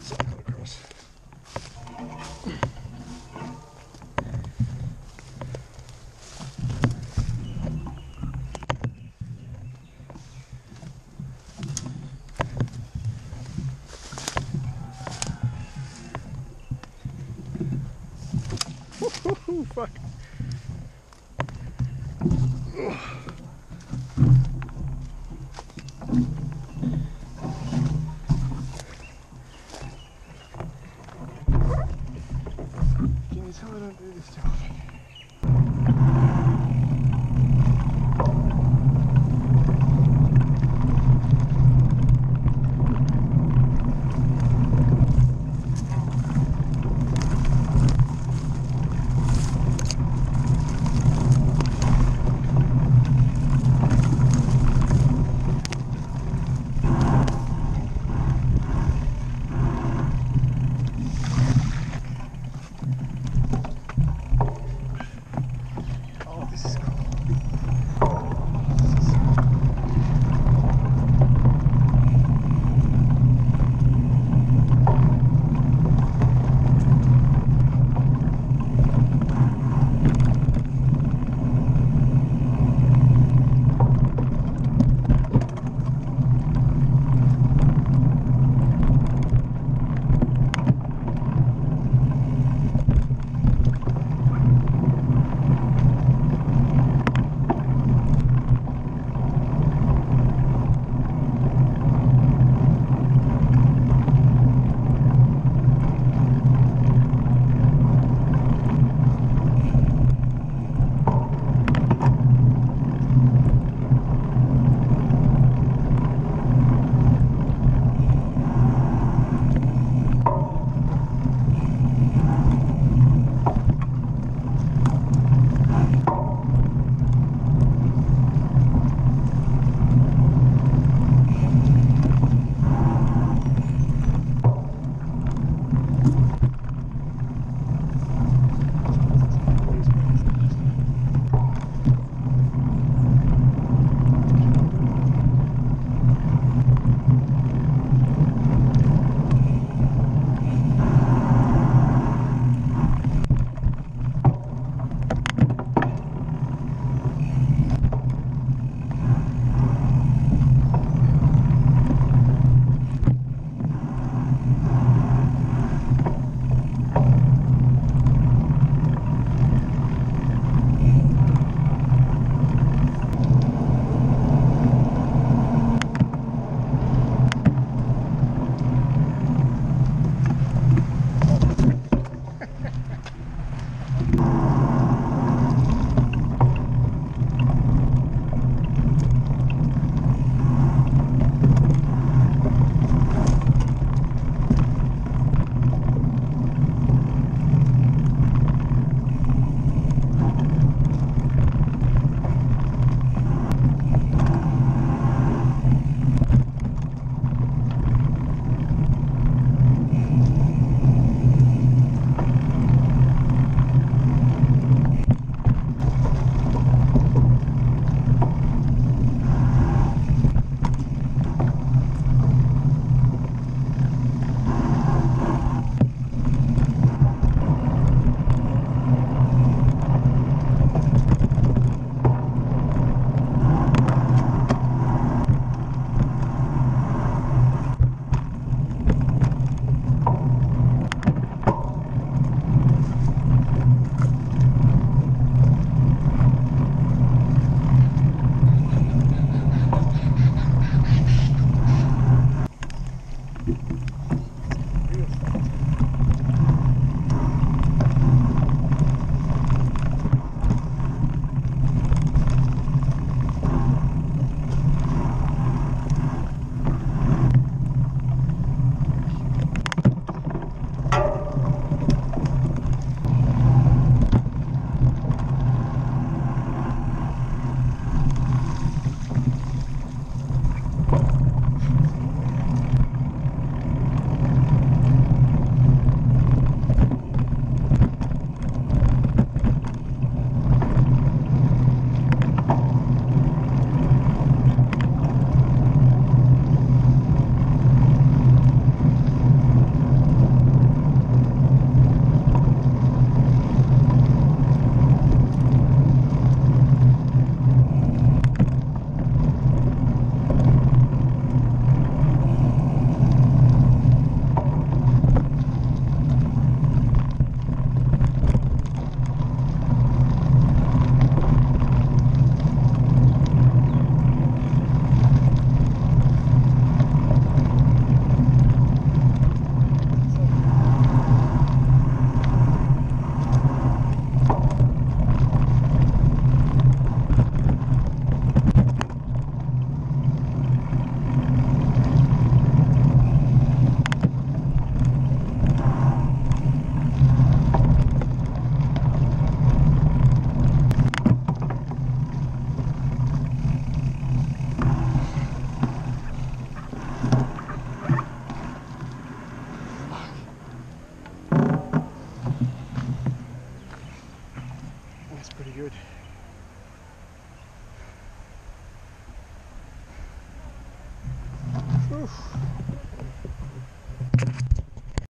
A bit cycle across. Fuck. Can